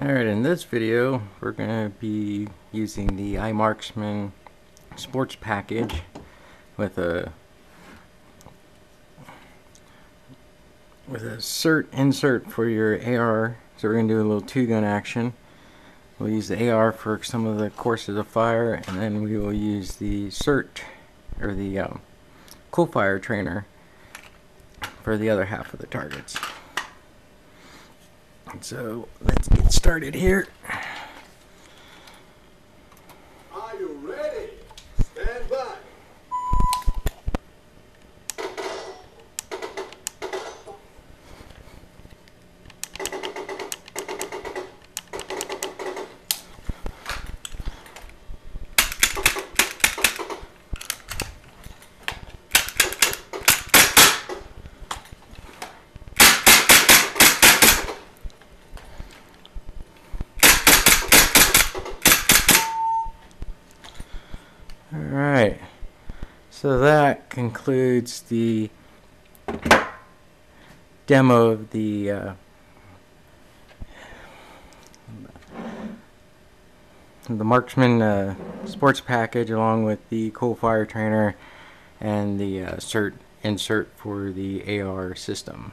Alright, in this video we're going to be using the iMarksman sports package with a with a SIRT insert for your AR. So we're going to do a little two gun action. We'll use the AR for some of the courses of fire and then we will use the SIRT or the um, CoolFire trainer for the other half of the targets. So let's get started here. Alright, so that concludes the demo of the uh, the Marksman uh, sports package along with the CoolFire trainer and the uh, insert for the AR system.